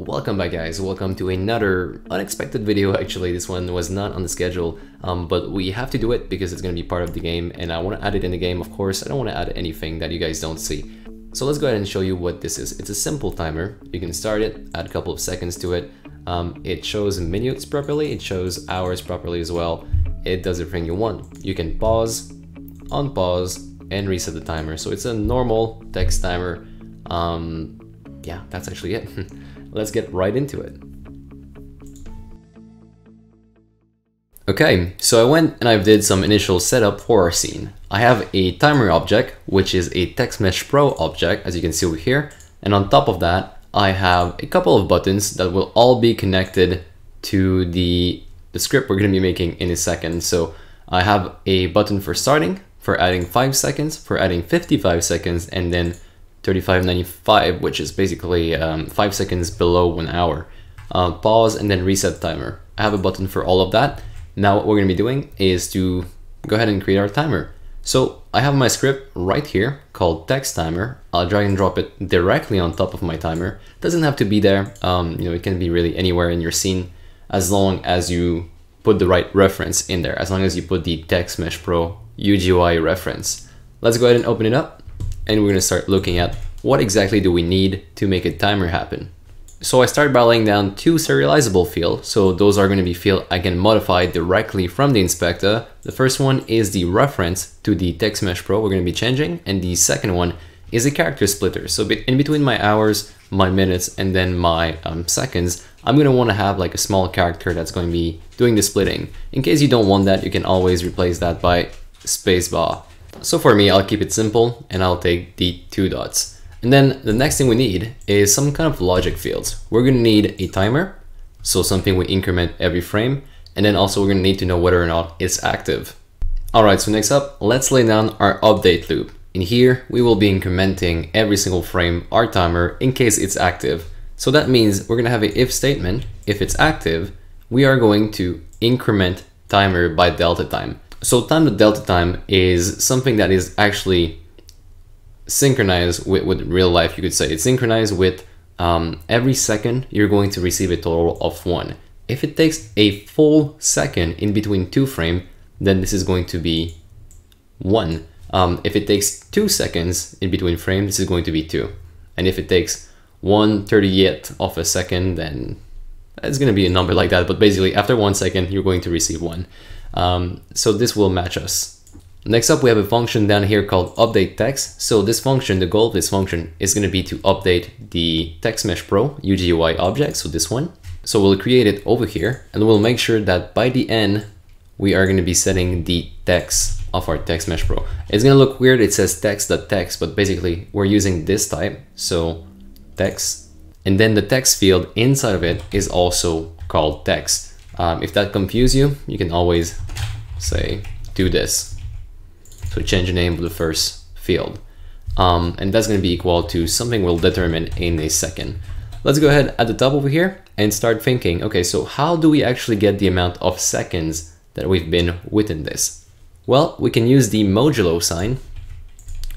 Welcome back guys, welcome to another unexpected video actually, this one was not on the schedule, um, but we have to do it because it's going to be part of the game and I want to add it in the game of course, I don't want to add anything that you guys don't see. So let's go ahead and show you what this is. It's a simple timer, you can start it, add a couple of seconds to it, um, it shows minutes properly, it shows hours properly as well, it does everything you want. You can pause, unpause, and reset the timer. So it's a normal text timer. Um, yeah, that's actually it. let's get right into it. Okay, so I went and I did some initial setup for our scene. I have a timer object, which is a text mesh Pro object, as you can see over here. And on top of that, I have a couple of buttons that will all be connected to the, the script we're gonna be making in a second. So I have a button for starting, for adding 5 seconds, for adding 55 seconds, and then 3595, which is basically um, 5 seconds below 1 hour. Uh, pause and then reset timer. I have a button for all of that. Now what we're going to be doing is to go ahead and create our timer. So I have my script right here called text timer. I'll drag and drop it directly on top of my timer. Doesn't have to be there. Um, you know, it can be really anywhere in your scene as long as you put the right reference in there, as long as you put the Text Mesh Pro UGUI reference. Let's go ahead and open it up and we're gonna start looking at what exactly do we need to make a timer happen. So I start by laying down two serializable fields. So those are to be fields I can modify directly from the inspector. The first one is the reference to the TextMesh Pro we're to be changing. And the second one is a character splitter. So in between my hours, my minutes, and then my um, seconds, I'm want to have like a small character that's going to be doing the splitting. In case you don't want that, you can always replace that by spacebar. So for me, I'll keep it simple and I'll take the two dots. And then the next thing we need is some kind of logic fields. We're gonna need a timer, so something we increment every frame, and then also we're gonna need to know whether or not it's active. Alright, so next up, let's lay down our update loop. In here, we will be incrementing every single frame our timer in case it's active. So that means we're gonna have a if statement. If it's active, we are going to increment timer by delta time. So time to delta time is something that is actually synchronized with, with real life, you could say. It's synchronized with um, every second you're going to receive a total of one. If it takes a full second in between two frame, then this is going to be one. Um, if it takes two seconds in between frame, this is going to be two. And if it takes one thirtieth of a second, then it's going to be a number like that. But basically, after one second, you're going to receive one. Um, so this will match us. Next up, we have a function down here called update text. So this function, the goal of this function is going to be to update the TextMesh Pro UGUI object, so this one. So we'll create it over here and we'll make sure that by the end, we are going to be setting the text of our TextMesh Pro. It's going to look weird. It says text.text, but basically we're using this type. So text. And then the text field inside of it is also called text. Um, if that confuses you, you can always say, do this. So change the name of the first field. Um, and that's going to be equal to something we'll determine in a second. Let's go ahead at the top over here and start thinking, okay, so how do we actually get the amount of seconds that we've been within this? Well, we can use the modulo sign.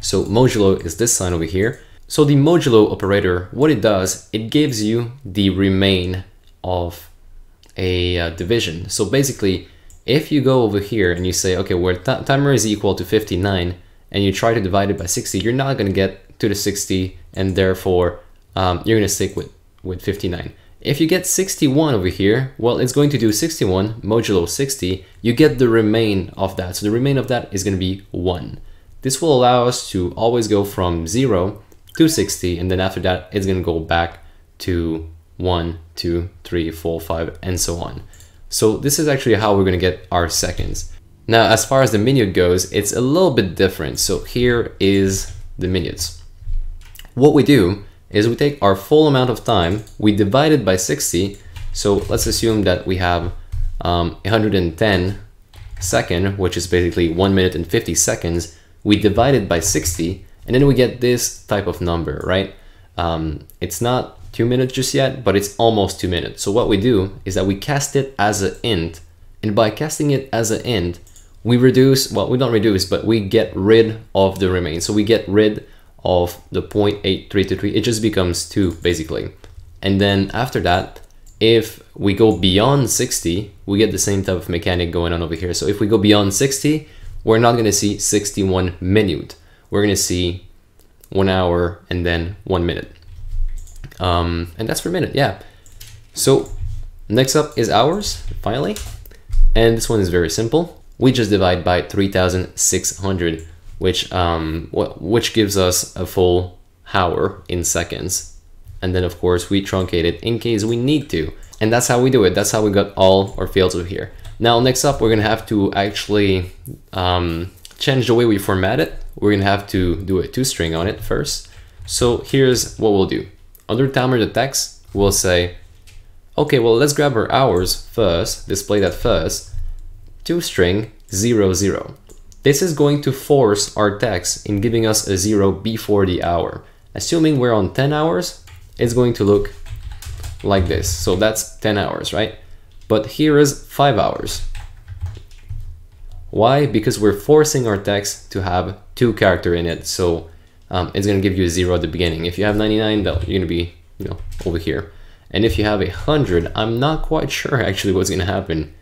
So modulo is this sign over here. So the modulo operator, what it does, it gives you the remain of a uh, division. So basically, if you go over here and you say, okay, where timer is equal to 59, and you try to divide it by 60, you're not going to get to the 60, and therefore um, you're going to stick with, with 59. If you get 61 over here, well, it's going to do 61 modulo 60. You get the remain of that. So the remain of that is going to be 1. This will allow us to always go from 0 to 60, and then after that, it's going to go back to one, two, three, four, five, and so on. So this is actually how we're gonna get our seconds. Now, as far as the minute goes, it's a little bit different. So here is the minutes. What we do is we take our full amount of time, we divide it by 60. So let's assume that we have um, 110 second, which is basically 1 minute and 50 seconds. We divide it by 60, and then we get this type of number, right? Um, it's not two minutes just yet, but it's almost two minutes. So what we do is that we cast it as an int, and by casting it as an int, we reduce, well, we don't reduce, but we get rid of the remain. So we get rid of the 0.8323, it just becomes two basically. And then after that, if we go beyond 60, we get the same type of mechanic going on over here. So if we go beyond 60, we're not gonna see 61 minute. We're gonna see one hour and then one minute. Um, and that's per minute, yeah. So next up is hours, finally. And this one is very simple. We just divide by 3,600, which, um, which gives us a full hour in seconds. And then of course we truncate it in case we need to. And that's how we do it. That's how we got all our fields over here. Now next up, we're gonna have to actually um, change the way we format it. We're gonna have to do a toString on it first. So here's what we'll do. Under timer the we'll say, okay, well, let's grab our hours first, display that first, toString 00. zero. This is going to force our text in giving us a zero before the hour. Assuming we're on 10 hours, it's going to look like this. So that's 10 hours, right? But here is 5 hours. Why? Because we're forcing our text to have two character in it. So um, it's going to give you a zero at the beginning. If you have 99, though, you're going to be, you know, over here. And if you have a 100, I'm not quite sure actually what's going to happen.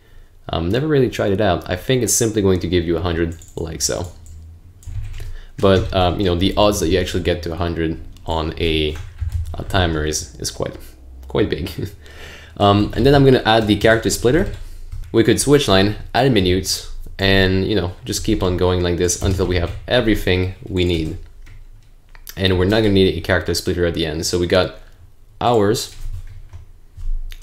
Um, never really tried it out. I think it's simply going to give you 100 like so. But, um, you know, the odds that you actually get to 100 on a, a timer is, is quite, quite big. um, and then I'm going to add the character splitter. We could switch line, add minutes, and, you know, just keep on going like this until we have everything we need and we're not gonna need a character splitter at the end. So we got hours,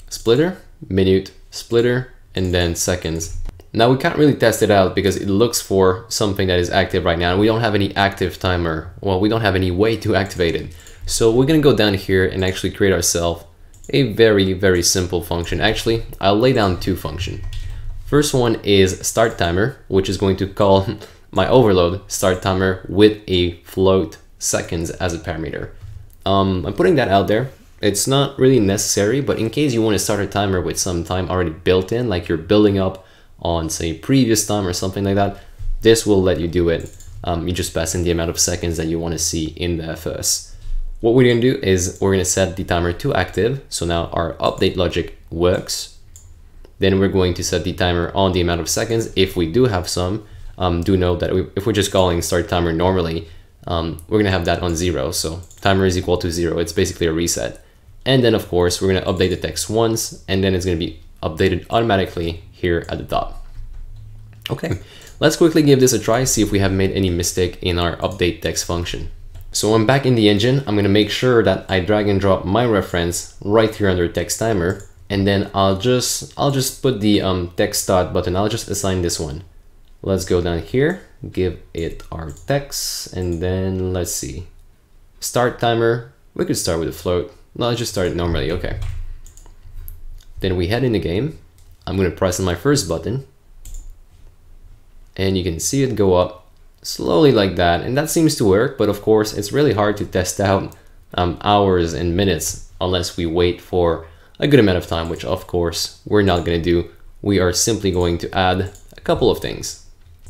splitter, minute, splitter, and then seconds. Now we can't really test it out because it looks for something that is active right now. And we don't have any active timer. Well, we don't have any way to activate it. So we're gonna go down here and actually create ourselves a very, very simple function. Actually, I'll lay down two function. First one is start timer, which is going to call my overload start timer with a float seconds as a parameter. Um, I'm putting that out there. It's not really necessary, but in case you want to start a timer with some time already built in, like you're building up on say previous time or something like that, this will let you do it. Um, you just pass in the amount of seconds that you want to see in the FS. What we're going to do is we're going to set the timer to active. So now our update logic works. Then we're going to set the timer on the amount of seconds. If we do have some, um, do know that we, if we're just calling start timer normally, um, we're gonna have that on zero. So timer is equal to zero. It's basically a reset. And then of course, we're gonna update the text once and then it's gonna be updated automatically here at the top. Okay, let's quickly give this a try, see if we have made any mistake in our update text function. So I'm back in the engine. I'm gonna make sure that I drag and drop my reference right here under text timer. And then I'll just, I'll just put the um, text start button. I'll just assign this one. Let's go down here give it our text and then let's see. Start timer we could start with a float. No let's just start it normally okay. Then we head in the game. I'm gonna press on my first button. And you can see it go up slowly like that and that seems to work but of course it's really hard to test out um, hours and minutes unless we wait for a good amount of time which of course we're not gonna do. We are simply going to add a couple of things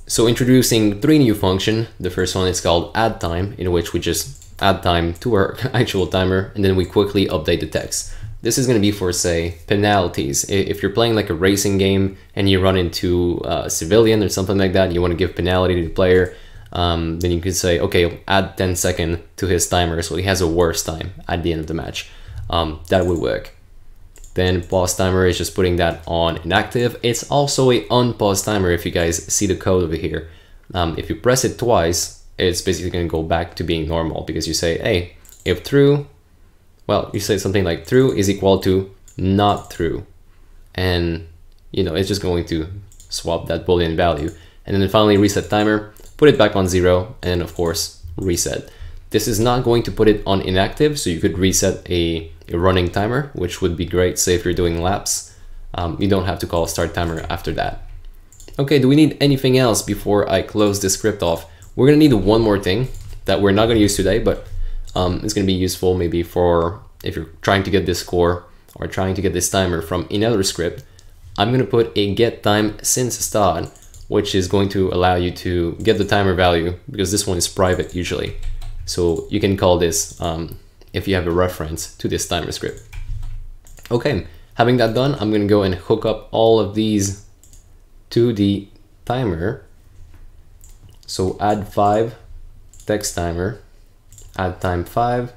so introducing three new function. The first one is called add time, in which we just add time to our actual timer, and then we quickly update the text. This is going to be for, say, penalties. If you're playing like a racing game and you run into a civilian or something like that, you want to give penalty to the player, um, then you can say, okay, add 10 second to his timer so he has a worse time at the end of the match. Um, that would work. Then pause timer is just putting that on inactive. It's also a unpause timer if you guys see the code over here. Um, if you press it twice, it's basically going to go back to being normal because you say, hey, if true, well, you say something like true is equal to not true. And, you know, it's just going to swap that boolean value. And then finally reset timer, put it back on zero, and of course, reset. This is not going to put it on inactive, so you could reset a, a running timer, which would be great, say if you're doing laps. Um, you don't have to call start timer after that. Okay, do we need anything else before I close this script off? We're gonna need one more thing that we're not gonna use today, but um, it's gonna be useful maybe for if you're trying to get this score or trying to get this timer from another script. I'm gonna put a get time since start, which is going to allow you to get the timer value because this one is private usually. So you can call this um, if you have a reference to this timer script. Okay, having that done, I'm gonna go and hook up all of these to the timer. So add five, text timer, add time five,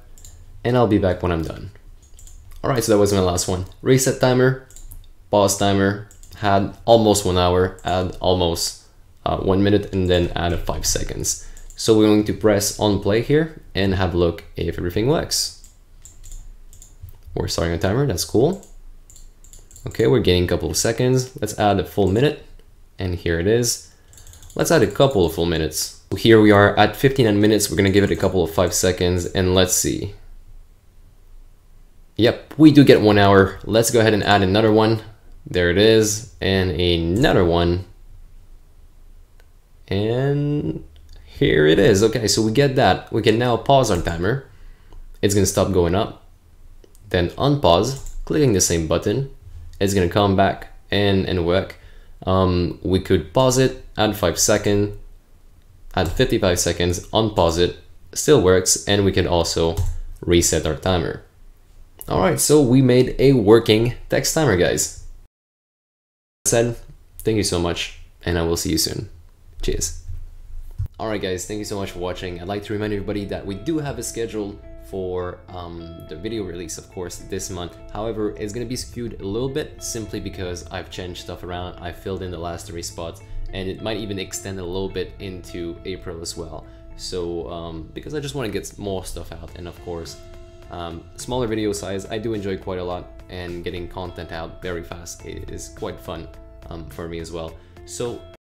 and I'll be back when I'm done. All right, so that was my last one. Reset timer, pause timer, had almost one hour, add almost uh, one minute, and then add five seconds. So we're going to press on play here and have a look if everything works. We're starting a timer, that's cool. Okay, we're getting a couple of seconds. Let's add a full minute. And here it is. Let's add a couple of full minutes. Here we are at 59 minutes. We're gonna give it a couple of five seconds and let's see. Yep, we do get one hour. Let's go ahead and add another one. There it is. And another one. And here it is. Okay, so we get that. We can now pause our timer. It's gonna stop going up. Then unpause, clicking the same button. It's gonna come back and, and work. Um, we could pause it, add 5 seconds, add 55 seconds, unpause it, still works, and we can also reset our timer. Alright, so we made a working text timer, guys. That said, thank you so much, and I will see you soon. Cheers. Alright guys, thank you so much for watching. I'd like to remind everybody that we do have a schedule for um, the video release, of course, this month. However, it's gonna be skewed a little bit simply because I've changed stuff around. I filled in the last three spots and it might even extend a little bit into April as well. So, um, because I just want to get more stuff out and of course, um, smaller video size, I do enjoy quite a lot and getting content out very fast is quite fun um, for me as well. So